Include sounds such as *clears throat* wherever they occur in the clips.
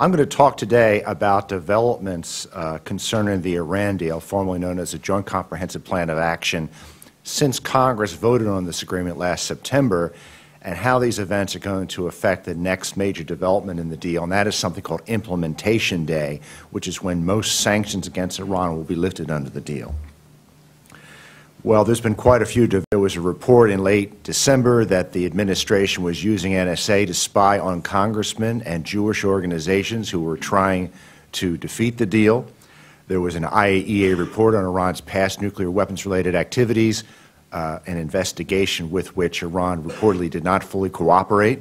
I'm going to talk today about developments uh, concerning the Iran deal, formerly known as the Joint Comprehensive Plan of Action, since Congress voted on this agreement last September, and how these events are going to affect the next major development in the deal, and that is something called Implementation Day, which is when most sanctions against Iran will be lifted under the deal. Well, there's been quite a few. There was a report in late December that the administration was using NSA to spy on congressmen and Jewish organizations who were trying to defeat the deal. There was an IAEA report on Iran's past nuclear weapons related activities, uh, an investigation with which Iran reportedly did not fully cooperate.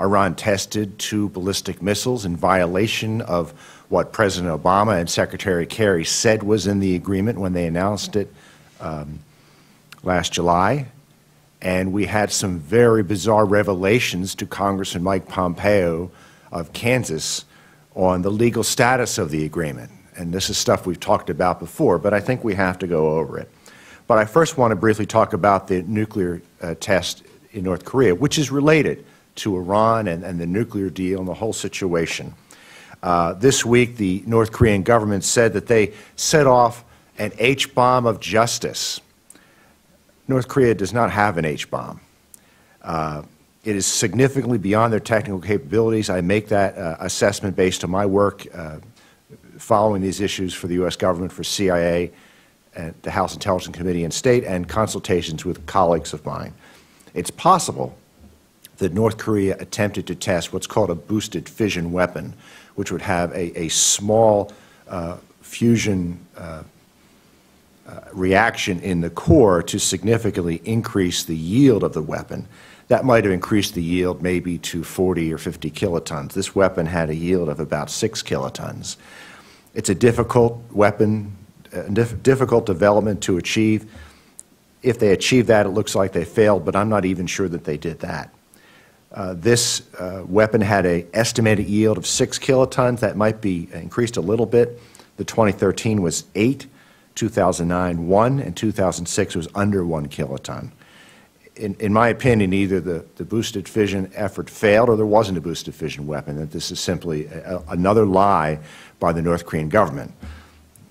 Iran tested two ballistic missiles in violation of what President Obama and Secretary Kerry said was in the agreement when they announced it um, last July, and we had some very bizarre revelations to Congressman Mike Pompeo of Kansas on the legal status of the agreement. And this is stuff we've talked about before, but I think we have to go over it. But I first want to briefly talk about the nuclear uh, test in North Korea, which is related to Iran and, and the nuclear deal and the whole situation. Uh, this week, the North Korean government said that they set off an H bomb of justice North Korea does not have an H-bomb. Uh, it is significantly beyond their technical capabilities. I make that uh, assessment based on my work uh, following these issues for the U.S. government, for CIA, and the House Intelligence Committee and State, and consultations with colleagues of mine. It's possible that North Korea attempted to test what's called a boosted fission weapon, which would have a, a small uh, fusion reaction in the core to significantly increase the yield of the weapon. That might have increased the yield maybe to 40 or 50 kilotons. This weapon had a yield of about 6 kilotons. It's a difficult weapon, uh, dif difficult development to achieve. If they achieve that, it looks like they failed, but I'm not even sure that they did that. Uh, this uh, weapon had an estimated yield of 6 kilotons. That might be increased a little bit. The 2013 was 8. 2009 1, and 2006 was under 1 kiloton. In, in my opinion, either the, the boosted fission effort failed or there wasn't a boosted fission weapon, that this is simply a, another lie by the North Korean government.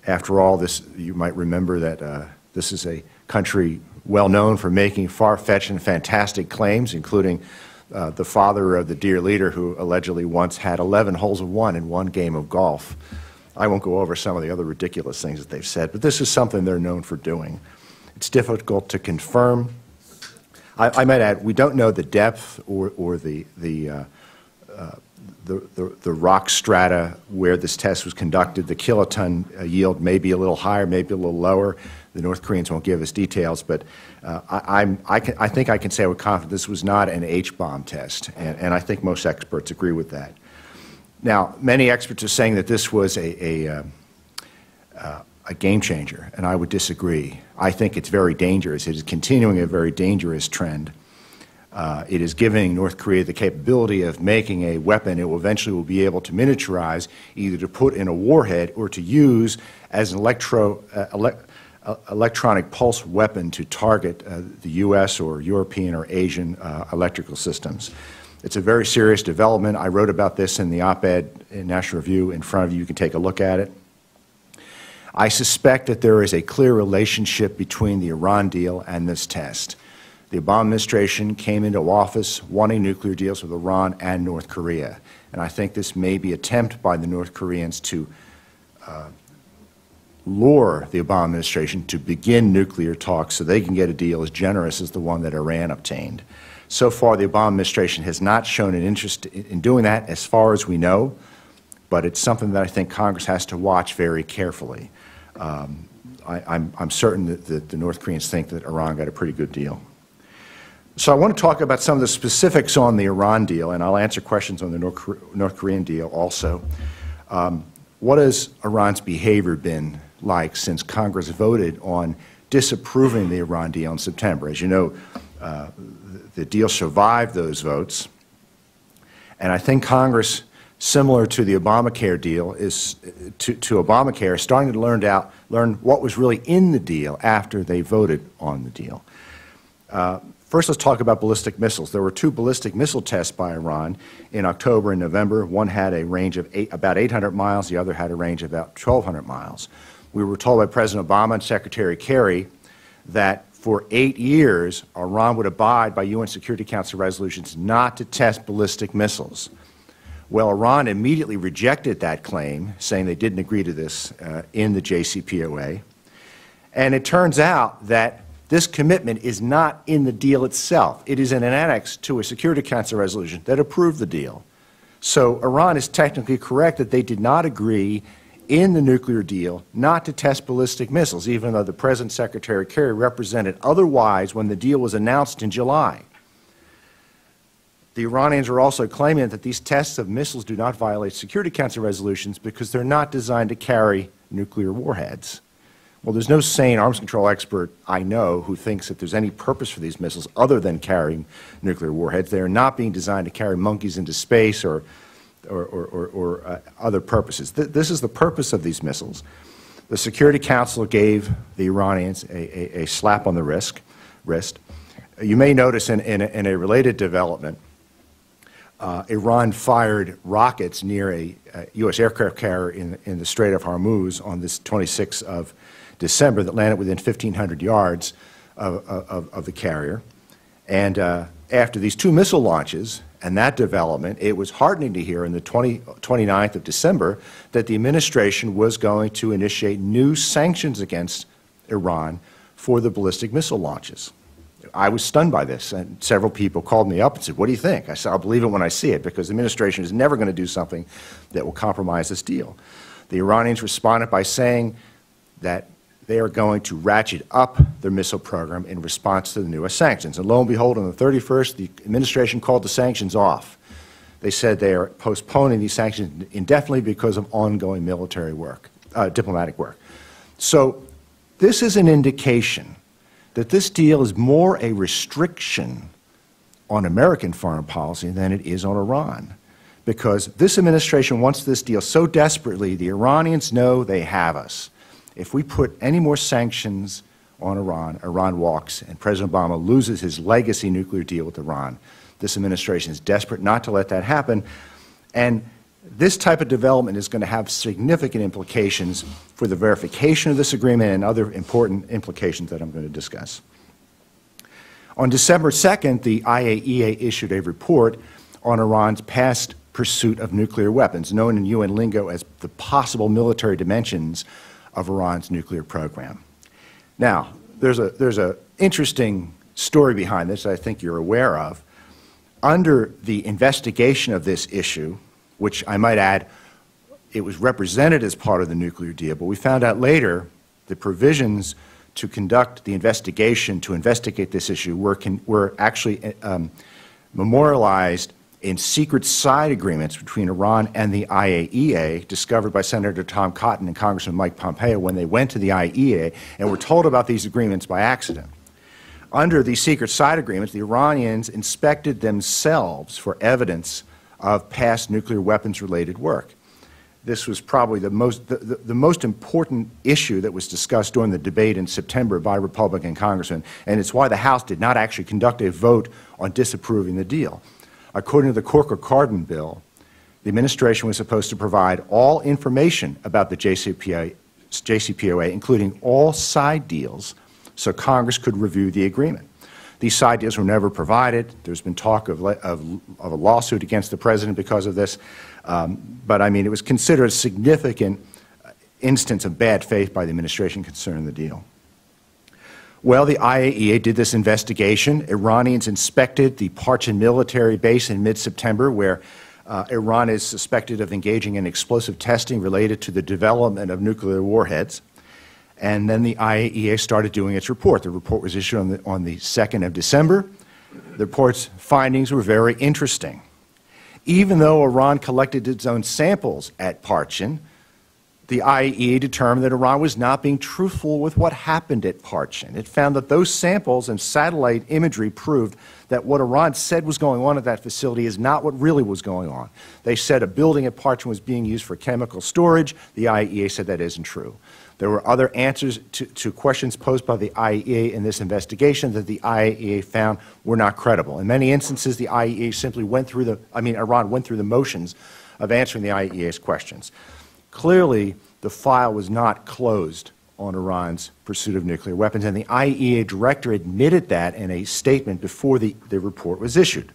After all, this, you might remember that uh, this is a country well known for making far-fetched and fantastic claims, including uh, the father of the dear leader who allegedly once had 11 holes of one in one game of golf. I won't go over some of the other ridiculous things that they've said, but this is something they're known for doing. It's difficult to confirm. I, I might add, we don't know the depth or, or the, the, uh, uh, the, the, the, rock strata where this test was conducted. The kiloton uh, yield may be a little higher, maybe a little lower. The North Koreans won't give us details, but uh, I, I, can, I, think I can say with confidence this was not an H-bomb test, and, and I think most experts agree with that. Now, many experts are saying that this was a, a, uh, uh, a, game changer, and I would disagree. I think it's very dangerous. It is continuing a very dangerous trend. Uh, it is giving North Korea the capability of making a weapon it will eventually will be able to miniaturize, either to put in a warhead or to use as an electro, uh, ele uh, electronic pulse weapon to target uh, the U.S. or European or Asian electrical systems. It's a very serious development. I wrote about this in the op-ed in National Review in front of you. You can take a look at it. I suspect that there is a clear relationship between the Iran deal and this test. The Obama administration came into office wanting nuclear deals with Iran and North Korea. And I think this may be attempt by the North Koreans to uh, lure the Obama administration to begin nuclear talks so they can get a deal as generous as the one that Iran obtained. So far, the Obama administration has not shown an interest in doing that, as far as we know, but it's something that I think Congress has to watch very carefully. Um, I, am certain that, that the North Koreans think that Iran got a pretty good deal. So I want to talk about some of the specifics on the Iran deal, and I'll answer questions on the North, Korean deal also. Um, what has Iran's behavior been like since Congress voted on disapproving the Iran deal in September? As you know, uh, the deal survived those votes. And I think Congress, similar to the Obamacare deal, is to, to Obamacare, starting to learn out learn what was really in the deal after they voted on the deal. Uh, First, let's talk about ballistic missiles. There were two ballistic missile tests by Iran in October and November. One had a range of eight, about 800 miles, the other had a range of about 1,200 miles. We were told by President Obama and Secretary Kerry that for eight years, Iran would abide by UN Security Council resolutions not to test ballistic missiles. Well, Iran immediately rejected that claim, saying they didn't agree to this uh, in the JCPOA. And it turns out that this commitment is not in the deal itself. It is in an annex to a Security Council resolution that approved the deal. So Iran is technically correct that they did not agree in the nuclear deal not to test ballistic missiles, even though the President Secretary Kerry represented otherwise when the deal was announced in July. The Iranians are also claiming that these tests of missiles do not violate Security Council resolutions because they're not designed to carry nuclear warheads. Well, there's no sane arms control expert I know who thinks that there's any purpose for these missiles other than carrying nuclear warheads. They are not being designed to carry monkeys into space or, or, or, or, or uh, other purposes. Th this is the purpose of these missiles. The Security Council gave the Iranians a, a, a slap on the wrist. wrist. You may notice in, in, a, in a related development, uh, Iran fired rockets near a, a, U.S. aircraft carrier in, in the Strait of Hormuz on this 26th of December that landed within 1,500 yards of, of, of the carrier. And uh, after these two missile launches and that development, it was heartening to hear on the 20, 29th of December that the administration was going to initiate new sanctions against Iran for the ballistic missile launches. I was stunned by this, and several people called me up and said, What do you think? I said, I'll believe it when I see it, because the administration is never going to do something that will compromise this deal. The Iranians responded by saying that they are going to ratchet up their missile program in response to the newest sanctions. And lo and behold, on the 31st, the administration called the sanctions off. They said they are postponing these sanctions indefinitely because of ongoing military work, uh, diplomatic work. So this is an indication that this deal is more a restriction on American foreign policy than it is on Iran. Because this administration wants this deal so desperately, the Iranians know they have us. If we put any more sanctions on Iran, Iran walks, and President Obama loses his legacy nuclear deal with Iran. This administration is desperate not to let that happen. And this type of development is going to have significant implications for the verification of this agreement and other important implications that I'm going to discuss. On December 2nd, the IAEA issued a report on Iran's past pursuit of nuclear weapons, known in UN lingo as the possible military dimensions of Iran's nuclear program. Now, there's a there's an interesting story behind this I think you're aware of. Under the investigation of this issue, which I might add, it was represented as part of the nuclear deal, but we found out later the provisions to conduct the investigation to investigate this issue were, were actually um, memorialized in secret side agreements between Iran and the IAEA, discovered by Senator Tom Cotton and Congressman Mike Pompeo when they went to the IAEA and were told about these agreements by accident. Under these secret side agreements, the Iranians inspected themselves for evidence of past nuclear weapons related work. This was probably the most, the, the, the, most important issue that was discussed during the debate in September by Republican congressmen, and it's why the House did not actually conduct a vote on disapproving the deal. According to the Corker-Cardin bill, the administration was supposed to provide all information about the JCPOA, JCPOA, including all side deals, so Congress could review the agreement. These side deals were never provided. There's been talk of, of, of a lawsuit against the president because of this. Um, but I mean, it was considered a significant instance of bad faith by the administration concerning the deal. Well, the IAEA did this investigation. Iranians inspected the Parchin military base in mid September, where uh, Iran is suspected of engaging in explosive testing related to the development of nuclear warheads. And then the IAEA started doing its report. The report was issued on the, on the 2nd of December. The report's findings were very interesting. Even though Iran collected its own samples at Parchin, the IAEA determined that Iran was not being truthful with what happened at Parchin. It found that those samples and satellite imagery proved that what Iran said was going on at that facility is not what really was going on. They said a building at Parchin was being used for chemical storage. The IAEA said that isn't true. There were other answers to, to, questions posed by the IAEA in this investigation that the IAEA found were not credible. In many instances, the IAEA simply went through the, I mean, Iran went through the motions of answering the IAEA's questions. Clearly, the file was not closed on Iran's pursuit of nuclear weapons, and the IAEA director admitted that in a statement before the, the report was issued.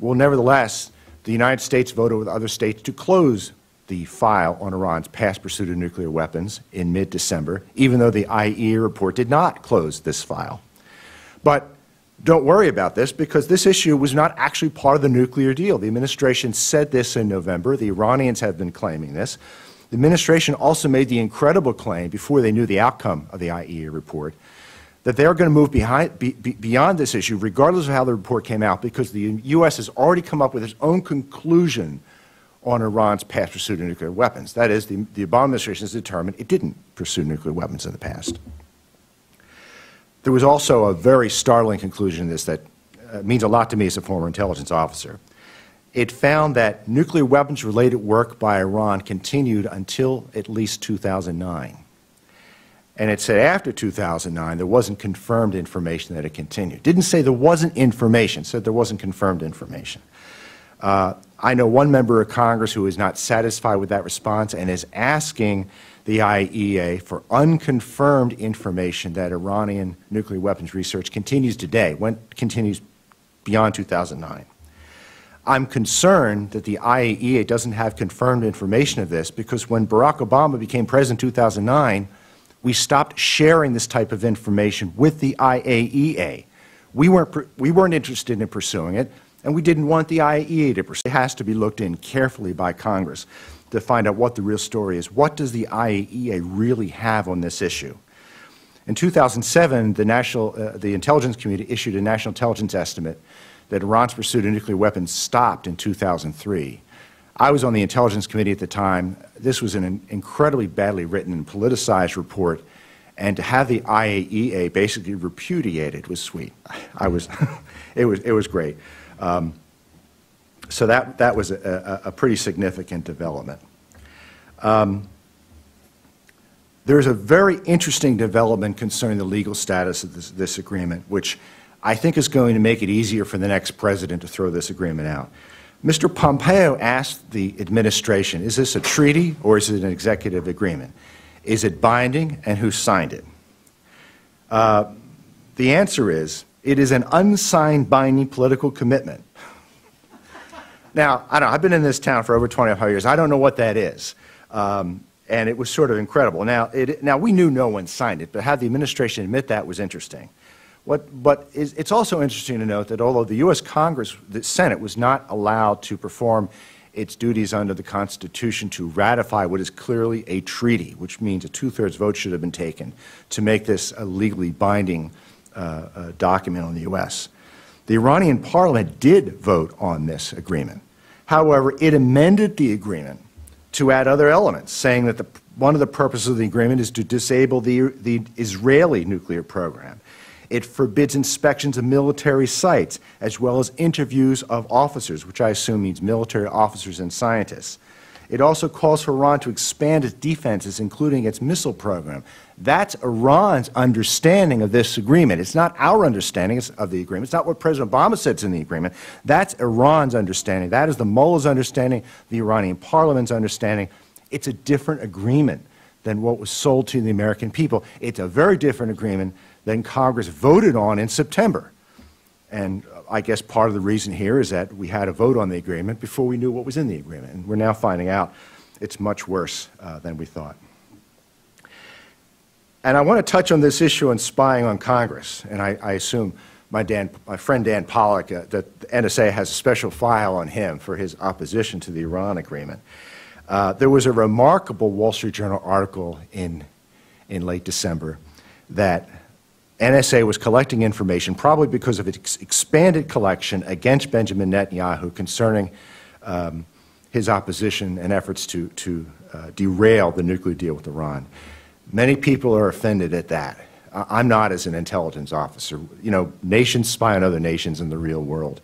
Well, nevertheless, the United States voted with other states to close the file on Iran's past pursuit of nuclear weapons in mid December, even though the IAEA report did not close this file. But don't worry about this because this issue was not actually part of the nuclear deal. The administration said this in November. The Iranians have been claiming this. The administration also made the incredible claim before they knew the outcome of the IAEA report that they are going to move behind, be, be, beyond this issue, regardless of how the report came out, because the U.S. has already come up with its own conclusion on Iran's past pursuit of nuclear weapons. That is, the, the Obama administration has determined it didn't pursue nuclear weapons in the past. There was also a very startling conclusion in this that uh, means a lot to me as a former intelligence officer. It found that nuclear weapons related work by Iran continued until at least 2009. And it said after 2009 there wasn't confirmed information that it continued. Didn't say there wasn't information, said there wasn't confirmed information. Uh, I know one member of Congress who is not satisfied with that response and is asking the IAEA for unconfirmed information that Iranian nuclear weapons research continues today, continues beyond 2009. I'm concerned that the IAEA doesn't have confirmed information of this because when Barack Obama became president in 2009, we stopped sharing this type of information with the IAEA. We weren't, we weren't interested in pursuing it, and we didn't want the IAEA to pursue it. It has to be looked in carefully by Congress to find out what the real story is. What does the IAEA really have on this issue? In 2007, the, national, uh, the intelligence community issued a national intelligence estimate that Iran's pursuit of nuclear weapons stopped in 2003. I was on the intelligence committee at the time. This was an incredibly badly written and politicized report, and to have the IAEA basically repudiated was sweet. I was, *laughs* it was, it was great. Um, so that, that was a, a, pretty significant development. Um, there's a very interesting development concerning the legal status of this, this agreement, which I think is going to make it easier for the next president to throw this agreement out. Mr. Pompeo asked the administration, is this a treaty or is it an executive agreement? Is it binding and who signed it? Uh, the answer is, it is an unsigned binding political commitment. Now, I don't I've been in this town for over 25 years. I don't know what that is. Um, and it was sort of incredible. Now, it, now, we knew no one signed it, but have the administration admit that was interesting. What, but it's also interesting to note that although the U.S. Congress, the Senate, was not allowed to perform its duties under the Constitution to ratify what is clearly a treaty, which means a two-thirds vote should have been taken to make this a legally binding uh, uh, document on the U.S. The Iranian parliament did vote on this agreement. However, it amended the agreement to add other elements, saying that the, one of the purposes of the agreement is to disable the, the Israeli nuclear program it forbids inspections of military sites, as well as interviews of officers, which I assume means military officers and scientists. It also calls for Iran to expand its defenses, including its missile program. That's Iran's understanding of this agreement. It's not our understanding of the agreement. It's not what President Obama says in the agreement. That's Iran's understanding. That is the mullah's understanding, the Iranian parliament's understanding. It's a different agreement than what was sold to the American people. It's a very different agreement than Congress voted on in September. And I guess part of the reason here is that we had a vote on the agreement before we knew what was in the agreement. And we're now finding out it's much worse uh, than we thought. And I want to touch on this issue on spying on Congress. And I, I assume my, Dan, my, friend Dan Pollak, uh, the NSA has a special file on him for his opposition to the Iran agreement. Uh, there was a remarkable Wall Street Journal article in, in late December that NSA was collecting information, probably because of its expanded collection against Benjamin Netanyahu concerning um, his opposition and efforts to, to uh, derail the nuclear deal with Iran. Many people are offended at that. I'm not as an intelligence officer. You know, nations spy on other nations in the real world.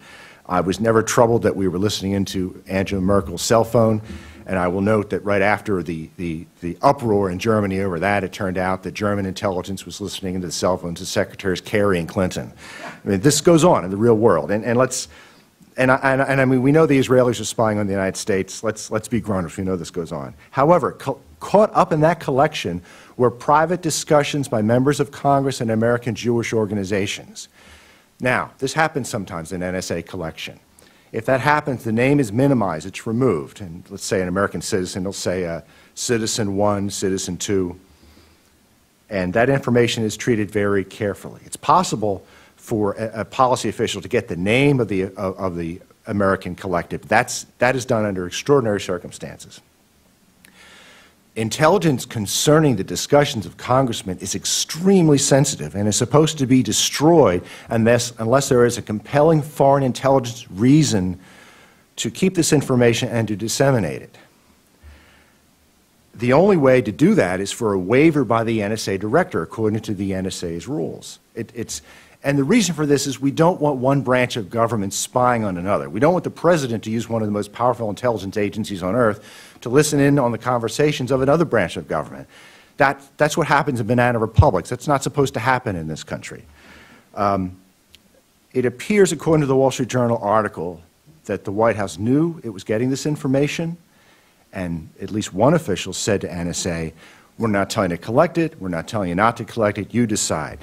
I was never troubled that we were listening into Angela Merkel's cell phone. And I will note that right after the, the, the, uproar in Germany over that, it turned out that German intelligence was listening into the cell phones of Secretaries Kerry and Clinton. I mean, this goes on in the real world. And, and let's, and I, and, and I mean, we know the Israelis are spying on the United States. Let's, let's be grown-ups. We know this goes on. However, caught up in that collection were private discussions by members of Congress and American Jewish organizations. Now, this happens sometimes in NSA collection. If that happens, the name is minimized, it's removed. And let's say an American citizen, they'll say uh, citizen one, citizen two. And that information is treated very carefully. It's possible for a, a policy official to get the name of the, of, of the American collective. That's, that is done under extraordinary circumstances. Intelligence concerning the discussions of congressmen is extremely sensitive and is supposed to be destroyed unless, unless there is a compelling foreign intelligence reason to keep this information and to disseminate it. The only way to do that is for a waiver by the NSA director according to the NSA's rules. It, it's, and the reason for this is we don't want one branch of government spying on another. We don't want the president to use one of the most powerful intelligence agencies on earth to listen in on the conversations of another branch of government. That, that's what happens in banana republics. That's not supposed to happen in this country. Um, it appears, according to the Wall Street Journal article, that the White House knew it was getting this information, and at least one official said to NSA, We're not telling you to collect it, we're not telling you not to collect it, you decide.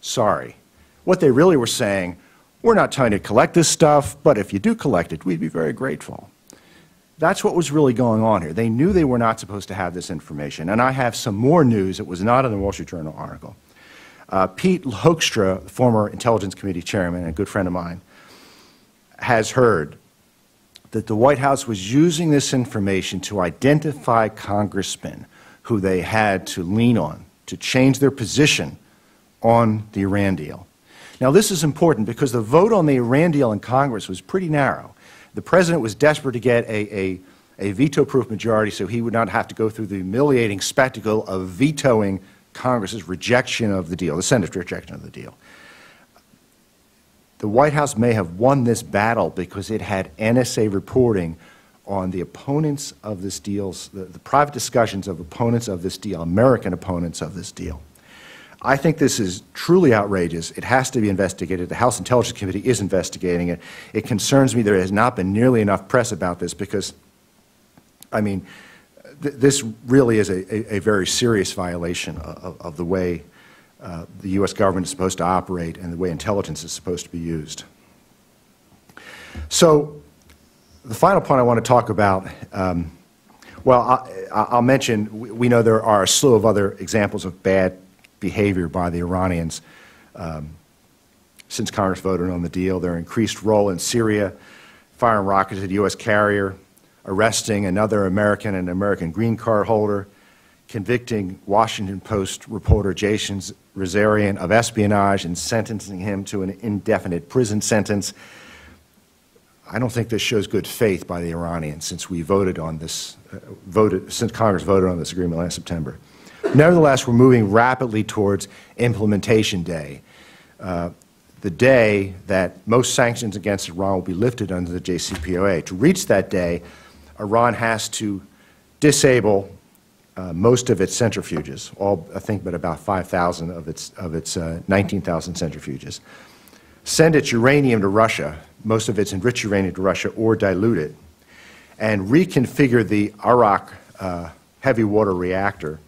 Sorry. What they really were saying, We're not trying to collect this stuff, but if you do collect it, we'd be very grateful. That's what was really going on here. They knew they were not supposed to have this information. And I have some more news that was not in the Wall Street Journal article. Uh, Pete Hoekstra, former Intelligence Committee chairman and a good friend of mine, has heard that the White House was using this information to identify congressmen who they had to lean on to change their position on the Iran deal. Now, this is important because the vote on the Iran deal in Congress was pretty narrow. The president was desperate to get a, a, a veto-proof majority so he would not have to go through the humiliating spectacle of vetoing Congress's rejection of the deal, the Senate's rejection of the deal. The White House may have won this battle because it had NSA reporting on the opponents of this deal, the, the private discussions of opponents of this deal, American opponents of this deal. I think this is truly outrageous. It has to be investigated. The House Intelligence Committee is investigating it. It concerns me there has not been nearly enough press about this because, I mean, th this really is a, a, a, very serious violation of, of the way uh, the U.S. government is supposed to operate and the way intelligence is supposed to be used. So, the final point I want to talk about. Um, well, I, will mention we know there are a slew of other examples of bad behavior by the Iranians um, since Congress voted on the deal. Their increased role in Syria, firing rockets at a U.S. carrier, arresting another American and American green card holder, convicting Washington Post reporter Jason Rezaian of espionage and sentencing him to an indefinite prison sentence. I don't think this shows good faith by the Iranians since we voted on this, uh, voted, since Congress voted on this agreement last September. Nevertheless, we're moving rapidly towards implementation day, uh, the day that most sanctions against Iran will be lifted under the JCPOA. To reach that day, Iran has to disable uh, most of its centrifuges, all I think but about 5,000 of its, of its uh, 19,000 centrifuges. Send its uranium to Russia, most of its enriched uranium to Russia, or dilute it, and reconfigure the Arak uh, heavy water reactor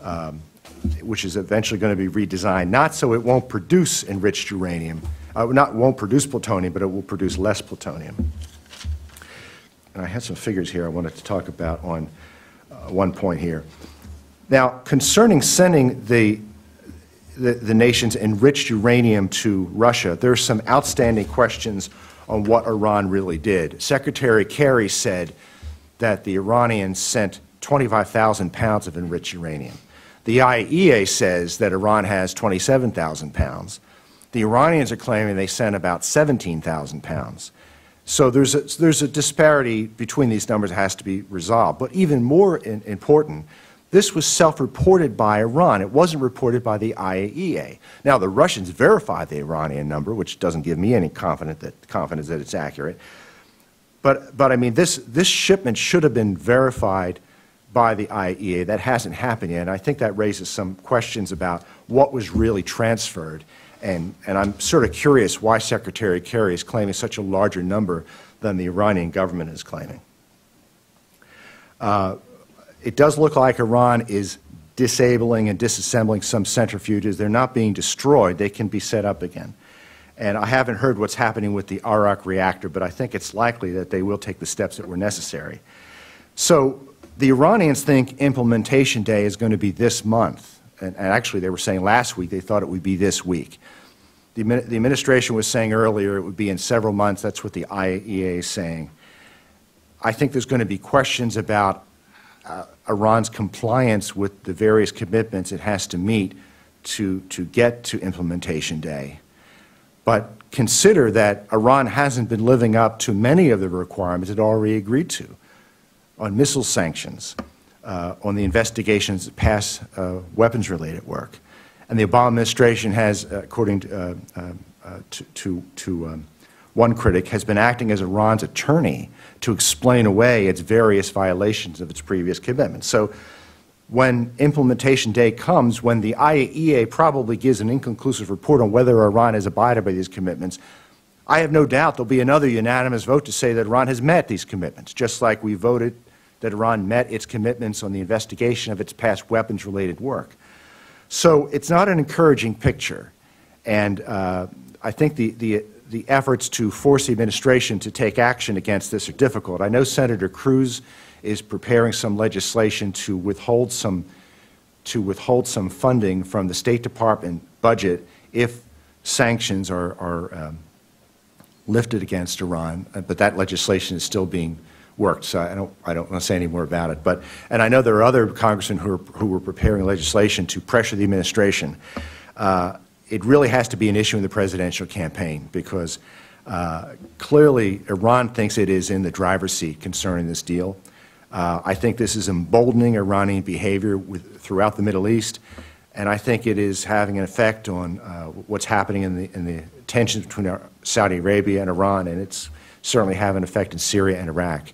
um, which is eventually going to be redesigned, not so it won't produce enriched uranium, uh, not won't produce plutonium, but it will produce less plutonium. And I had some figures here I wanted to talk about on uh, one point here. Now, concerning sending the, the, the nation's enriched uranium to Russia, there are some outstanding questions on what Iran really did. Secretary Kerry said that the Iranians sent 25,000 pounds of enriched uranium. The IAEA says that Iran has 27,000 pounds. The Iranians are claiming they sent about 17,000 pounds. So there's a, there's a disparity between these numbers that has to be resolved. But even more in, important, this was self-reported by Iran. It wasn't reported by the IAEA. Now, the Russians verified the Iranian number, which doesn't give me any confidence that, confidence that it's accurate. But, but I mean, this, this shipment should have been verified by the IEA. That hasn't happened yet. And I think that raises some questions about what was really transferred. And, and I'm sort of curious why Secretary Kerry is claiming such a larger number than the Iranian government is claiming. Uh, it does look like Iran is disabling and disassembling some centrifuges. They're not being destroyed. They can be set up again. And I haven't heard what's happening with the Arak reactor, but I think it's likely that they will take the steps that were necessary. So the Iranians think implementation day is going to be this month. And, and actually, they were saying last week they thought it would be this week. The, the administration was saying earlier it would be in several months. That's what the IAEA is saying. I think there's going to be questions about uh, Iran's compliance with the various commitments it has to meet to, to get to implementation day. But consider that Iran hasn't been living up to many of the requirements it already agreed to on missile sanctions, uh, on the investigations past uh, weapons related work. And the Obama administration has, uh, according to, uh, uh, to, to, to um, one critic, has been acting as Iran's attorney to explain away its various violations of its previous commitments. So when implementation day comes, when the IAEA probably gives an inconclusive report on whether Iran has abided by these commitments, I have no doubt there'll be another unanimous vote to say that Iran has met these commitments, just like we voted that Iran met its commitments on the investigation of its past weapons related work. So it's not an encouraging picture. And uh, I think the, the, the efforts to force the administration to take action against this are difficult. I know Senator Cruz is preparing some legislation to withhold some, to withhold some funding from the State Department budget if sanctions are, are um, lifted against Iran. Uh, but that legislation is still being worked, so I don't, I don't want to say any more about it. But, and I know there are other congressmen who are, who were preparing legislation to pressure the administration. Uh, it really has to be an issue in the presidential campaign because uh, clearly Iran thinks it is in the driver's seat concerning this deal. Uh, I think this is emboldening Iranian behavior with, throughout the Middle East, and I think it is having an effect on uh, what's happening in the, in the tensions between Saudi Arabia and Iran, and it's certainly having an effect in Syria and Iraq.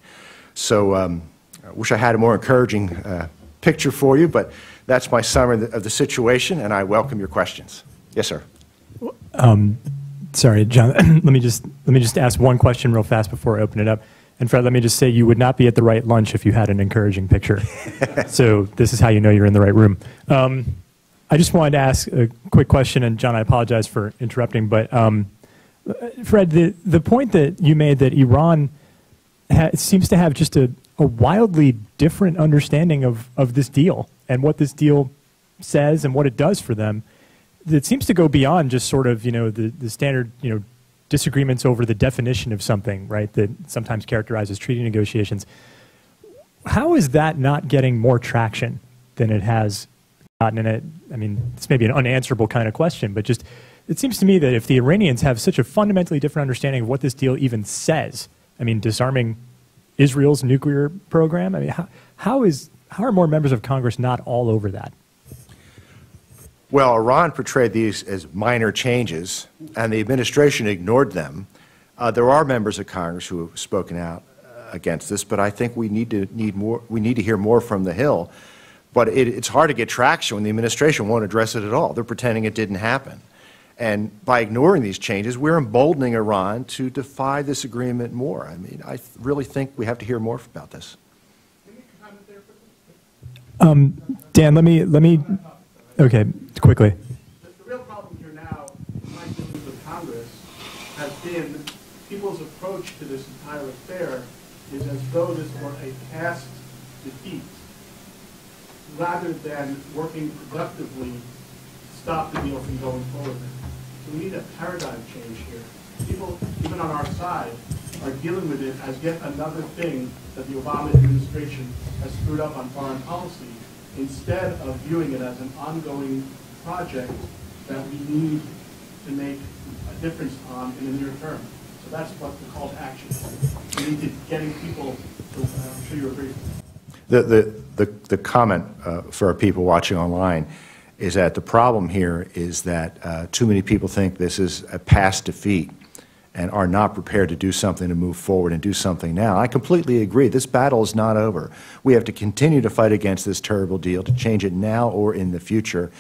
So um, I wish I had a more encouraging uh, picture for you, but that's my summary of the situation, and I welcome your questions. Yes, sir. Um, sorry, John. *clears throat* let me just let me just ask one question real fast before I open it up. And Fred, let me just say you would not be at the right lunch if you had an encouraging picture. *laughs* so this is how you know you're in the right room. Um, I just wanted to ask a quick question, and John, I apologize for interrupting, but um, Fred, the the point that you made that Iran seems to have just a, a wildly different understanding of, of this deal and what this deal says and what it does for them. It seems to go beyond just sort of, you know, the, the standard, you know, disagreements over the definition of something, right, that sometimes characterizes treaty negotiations. How is that not getting more traction than it has gotten in it? I mean, it's maybe an unanswerable kind of question, but just it seems to me that if the Iranians have such a fundamentally different understanding of what this deal even says, I mean, disarming Israel's nuclear program? I mean, how, how, is, how are more members of Congress not all over that? Well, Iran portrayed these as minor changes, and the administration ignored them. Uh, there are members of Congress who have spoken out uh, against this, but I think we need to need more. We need to hear more from the Hill. But it, it's hard to get traction when the administration won't address it at all. They're pretending it didn't happen. And by ignoring these changes, we're emboldening Iran to defy this agreement more. I mean, I really think we have to hear more about this. Um, Dan, let me let me. Okay, quickly. The, real problem here now, in my dealings with Congress, has been people's approach to this entire affair is as though this were a past defeat, rather than working productively to stop the deal from going forward. So we need a paradigm change here. People, even on our side, are dealing with it as yet another thing that the Obama administration has screwed up on foreign policy, instead of viewing it as an ongoing project that we need to make a difference on in the near term. So that's what the call to action is. We need to getting people, to- I'm sure you agree. The, the, the the comment uh, for our people watching online is that the problem here is that uh, too many people think this is a past defeat and are not prepared to do something to move forward and do something now. I completely agree. This battle is not over. We have to continue to fight against this terrible deal, to change it now or in the future,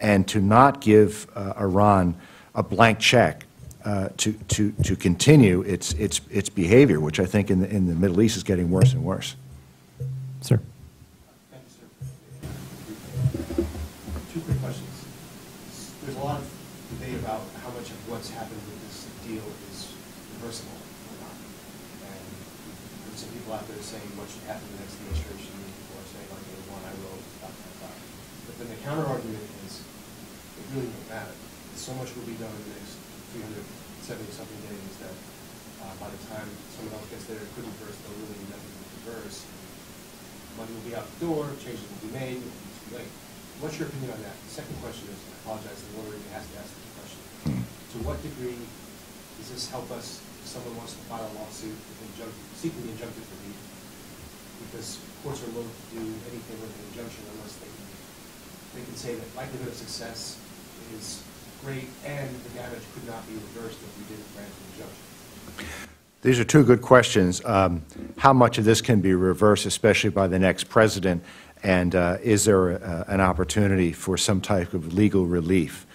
and to not give uh, Iran a blank check uh, to, to, to continue its, its, its behavior, which I think in the, in the Middle East is getting worse and worse. Sir. Thank you, sir. Two quick questions. There's a lot of debate about how much of what's happened with this deal is reversible or not. And there's some people out there saying what should happen in the next administration, people are saying, like, they want I will, dot, dot, dot. But then the counter argument is, it really doesn't matter. So much will be done in the next three hundred seventy-something days that, uh, by the time someone else gets there, it could reverse, there'll really be nothing to reverse money will be out the door, changes will be made, it'll be too late. What's your opinion on that? The second question is, I apologize, the lawyer has to ask this question. To what degree does this help us if someone wants to file a lawsuit seeking injunctive relief? Because courts are loath to do anything with an injunction unless they, they can say that likelihood of success is great and the damage could not be reversed if we didn't grant an injunction. These are two good questions. Um, How much of this can be reversed, especially by the next president? And uh, is there uh, an opportunity for some type of legal relief?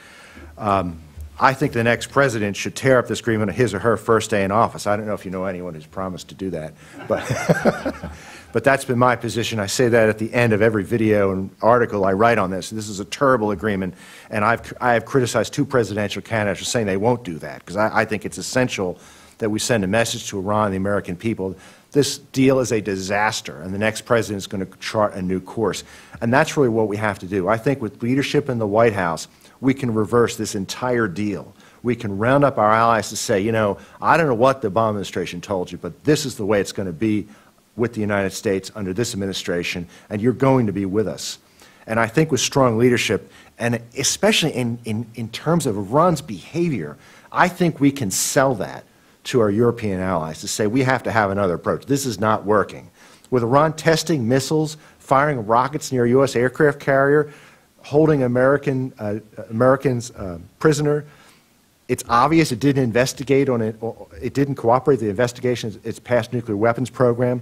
Um, I think the next president should tear up this agreement on his or her first day in office. I don't know if you know anyone who's promised to do that, but, *laughs* but that's been my position. I say that at the end of every video and article I write on this. This is a terrible agreement, and I've, I have criticized two presidential candidates for saying they won't do that, because I, I think it's essential that we send a message to Iran and the American people. This deal is a disaster, and the next president is going to chart a new course. And that's really what we have to do. I think with leadership in the White House, we can reverse this entire deal. We can round up our allies to say, you know, I don't know what the Obama administration told you, but this is the way it's going to be with the United States under this administration, and you're going to be with us. And I think with strong leadership, and especially in, in, in terms of Iran's behavior, I think we can sell that to our European allies to say we have to have another approach. This is not working. With Iran testing missiles, firing rockets near a U.S. aircraft carrier, holding American, uh, Americans uh, prisoner, it's obvious it didn't investigate on it, it didn't cooperate with the investigation of its past nuclear weapons program.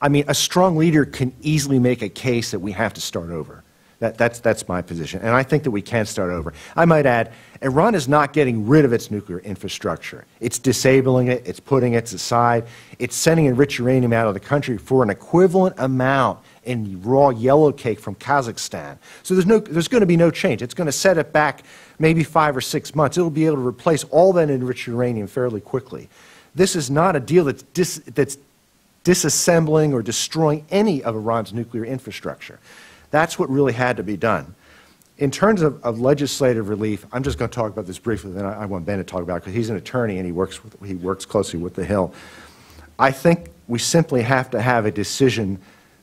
I mean, a strong leader can easily make a case that we have to start over. That, that's, that's my position. And I think that we can start over. I might add, Iran is not getting rid of its nuclear infrastructure. It's disabling it, it's putting it aside, it's sending enriched uranium out of the country for an equivalent amount in raw yellow cake from Kazakhstan. So there's, no, there's going to be no change. It's going to set it back maybe five or six months. It'll be able to replace all that enriched uranium fairly quickly. This is not a deal that's, dis, that's disassembling or destroying any of Iran's nuclear infrastructure. That's what really had to be done. In terms of, of legislative relief, I'm just going to talk about this briefly, then I, I want Ben to talk about it because he's an attorney and he works, with, he works closely with the Hill. I think we simply have to have a decision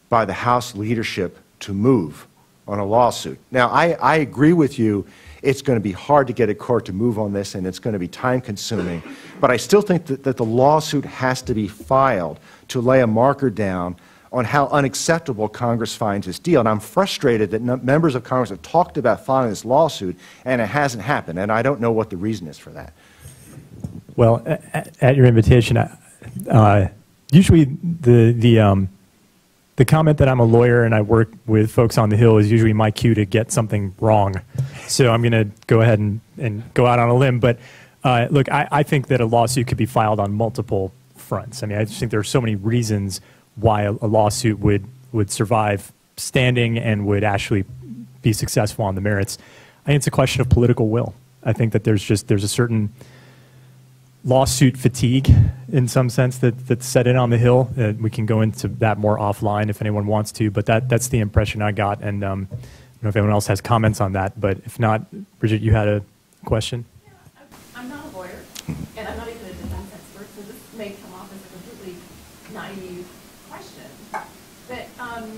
by the House leadership to move on a lawsuit. Now, I, I agree with you. It's going to be hard to get a court to move on this, and it's going to be time consuming. But I still think that, that the lawsuit has to be filed to lay a marker down on how unacceptable Congress finds this deal. And I'm frustrated that members of Congress have talked about filing this lawsuit, and it hasn't happened. And I don't know what the reason is for that. Well, at, at your invitation, uh, usually the the um, the comment that I'm a lawyer and I work with folks on the Hill is usually my cue to get something wrong. So I'm going to go ahead and, and go out on a limb. But uh, look, I, I think that a lawsuit could be filed on multiple fronts. I mean, I just think there are so many reasons why a, a lawsuit would would survive standing and would actually be successful on the merits. I think it's a question of political will. I think that there's just there's a certain lawsuit fatigue in some sense that, that's set in on the Hill. Uh, we can go into that more offline if anyone wants to, but that, that's the impression I got. And um, I don't know if anyone else has comments on that, but if not, Bridget, you had a question? Yeah, I'm not a lawyer, and I'm not even a defense expert, so this may come off as a completely naive question. But, um,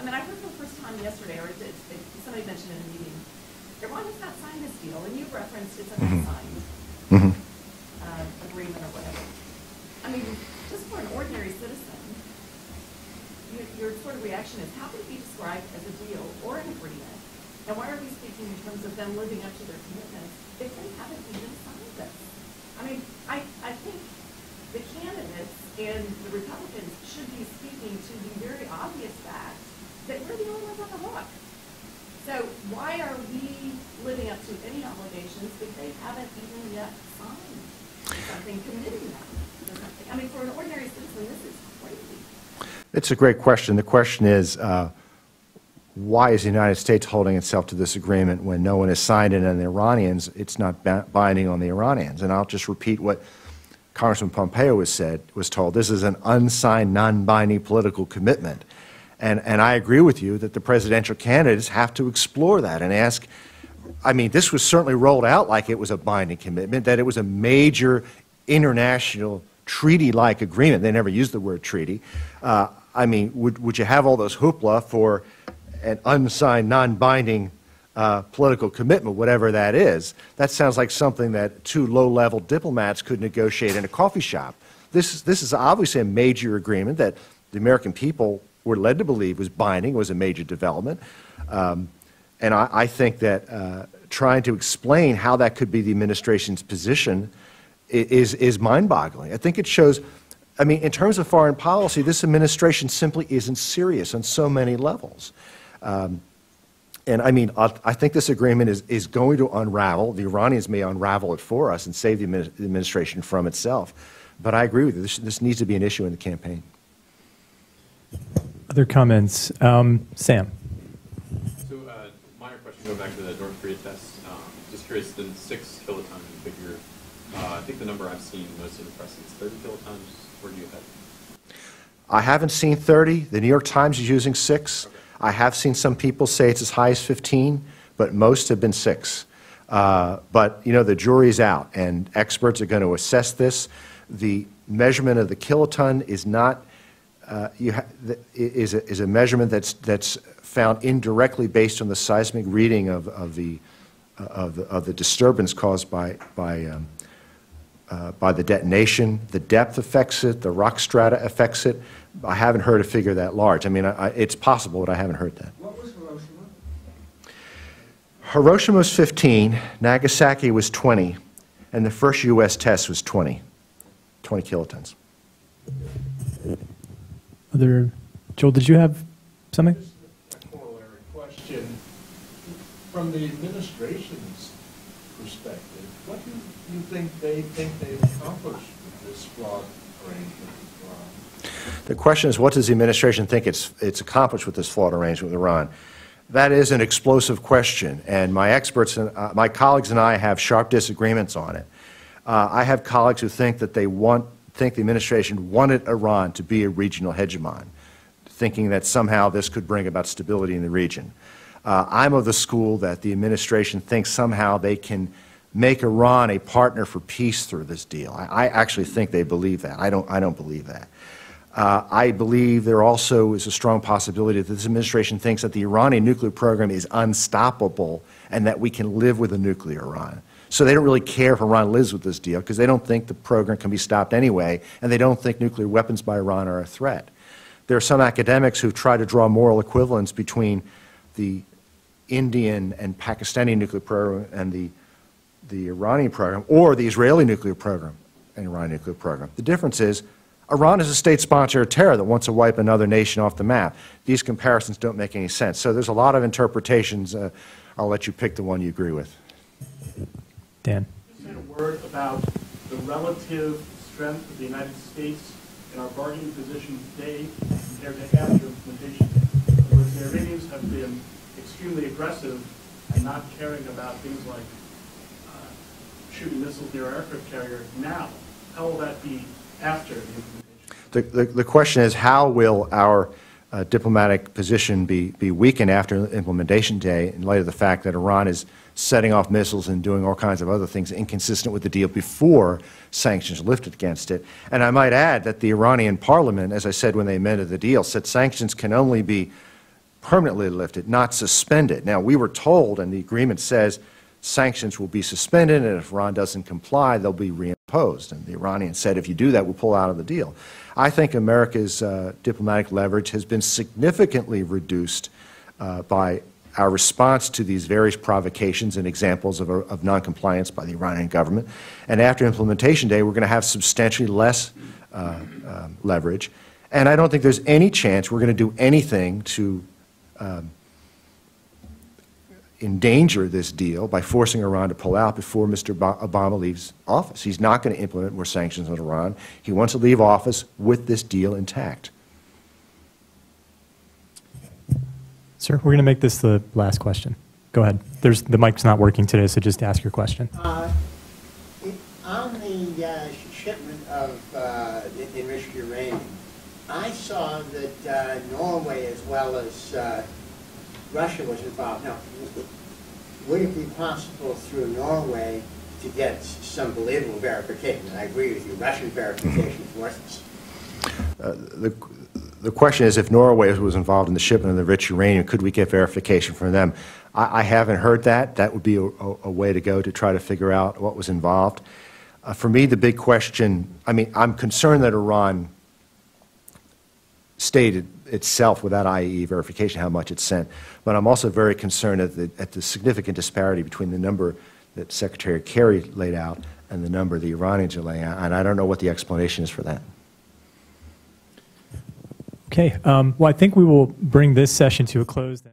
I mean, I heard for the first time yesterday, or it, it, somebody mentioned in a meeting, Iran has not signed this deal, and you referenced it's not signed. Mhm. Uh, agreement or whatever. I mean, just for an ordinary citizen, your, your sort of reaction is, how could it be described as a deal or an agreement? And why are we speaking in terms of them living up to their commitments if they haven't even signed this? I mean, I, I think the candidates and the Republicans should be speaking to the very obvious fact that we're the only ones on the hook. So why are we living up to any obligations if they haven't even yet I mean, for an ordinary citizen, this is crazy. It's a great question. The question is, uh, why is the United States holding itself to this agreement when no one has signed it and the Iranians, it's not binding on the Iranians? And I'll just repeat what Congressman Pompeo was said, was told. This is an unsigned, non-binding political commitment. And, and I agree with you that the presidential candidates have to explore that and ask, I mean, this was certainly rolled out like it was a binding commitment, that it was a major international treaty-like agreement. They never used the word treaty. Uh, I mean, would, would you have all those hoopla for an unsigned, non-binding uh, political commitment, whatever that is? That sounds like something that two low-level diplomats could negotiate in a coffee shop. This is, this is obviously a major agreement that the American people were led to believe was binding, was a major development. Um, and I, I think that uh, trying to explain how that could be the administration's position is, is mind-boggling. I think it shows, I mean, in terms of foreign policy, this administration simply isn't serious on so many levels. Um, and I mean, I, think this agreement is, is going to unravel. The Iranians may unravel it for us and save the, the administration from itself. But I agree with you. This, this needs to be an issue in the campaign. Other comments? Um, Sam? So, minor question, going back to the North Korea test. Um, just curious, the six kiloton figure, uh, I think the number I've seen most in the press is 30 kilotons. Where do you have? I haven't seen 30. The New York Times is using six. I have seen some people say it's as high as 15, but most have been six. Uh, but, you know, the jury's out, and experts are going to assess this. The measurement of the kiloton is not, uh, you ha- is a, is a measurement that's, that's found indirectly based on the seismic reading of, of, the, of, the, of the disturbance caused by, by um, uh, by the detonation. The depth affects it, the rock strata affects it. I haven't heard a figure that large. I mean, I, I- it's possible, but I haven't heard that. What was Hiroshima? Hiroshima was 15, Nagasaki was 20, and the first U.S. test was 20, 20 kilotons. Other, Joel, did you have something? Just a corollary question. From the administration's perspective, what do you think they think they've accomplished with this flawed arrangement with Iran? The question is, what does the administration think it's, it's accomplished with this flawed arrangement with Iran? That is an explosive question, and my experts, and uh, my colleagues and I have sharp disagreements on it. Uh, I have colleagues who think that they want, think the administration wanted Iran to be a regional hegemon, thinking that somehow this could bring about stability in the region. Uh, I'm of the school that the administration thinks somehow they can make Iran a partner for peace through this deal. I, I actually think they believe that. I don't, I don't believe that. Uh, I believe there also is a strong possibility that this administration thinks that the Iranian nuclear program is unstoppable and that we can live with a nuclear Iran. So they don't really care if Iran lives with this deal because they don't think the program can be stopped anyway, and they don't think nuclear weapons by Iran are a threat. There are some academics who try to draw moral equivalence between the Indian and Pakistani nuclear program and the, the Iranian program, or the Israeli nuclear program and Iranian nuclear program. The difference is Iran is a state sponsor of terror that wants to wipe another nation off the map. These comparisons don't make any sense. So there's a lot of interpretations. Uh, I'll let you pick the one you agree with. Dan? Just say a word about the relative strength of the United States in our bargaining position today compared to after implementation. In other words, the Iranians have been extremely aggressive and not caring about things like uh, shooting missiles near aircraft carrier now. How will that be after the implementation? The, the, the question is how will our uh, diplomatic position be, be weakened after implementation day in light of the fact that Iran is setting off missiles and doing all kinds of other things inconsistent with the deal before sanctions lifted against it. And I might add that the Iranian parliament, as I said when they amended the deal, said sanctions can only be permanently lifted, not suspended. Now, we were told, and the agreement says sanctions will be suspended, and if Iran doesn't comply, they'll be reimposed. And the Iranians said, if you do that, we'll pull out of the deal. I think America's uh, diplomatic leverage has been significantly reduced uh, by our response to these various provocations and examples of, of noncompliance by the Iranian government. And after implementation day, we're going to have substantially less uh, um, leverage. And I don't think there's any chance we're going to do anything to um, endanger this deal by forcing Iran to pull out before Mr. Ba- Obama leaves office. He's not going to implement more sanctions on Iran. He wants to leave office with this deal intact. Sir, we're going to make this the last question. Go ahead. There's, the mic's not working today, so just ask your question. Uh, On the uh, sh- shipment of uh, en- enriched uranium, I saw that uh, Norway as well as uh, Russia was involved. Now, would it be possible through Norway to get some believable verification? And I agree with you, Russian verification is worthless. The, the question is, if Norway was involved in the shipment of the rich uranium, could we get verification from them? I, I haven't heard that. That would be a, a, a way to go to try to figure out what was involved. Uh, for me, the big question, I mean, I'm concerned that Iran stated itself without IAEA verification how much it sent, but I'm also very concerned at the, at the significant disparity between the number that Secretary Kerry laid out and the number the Iranians are laying out, and I don't know what the explanation is for that. Okay, um, well, I think we will bring this session to a close. then.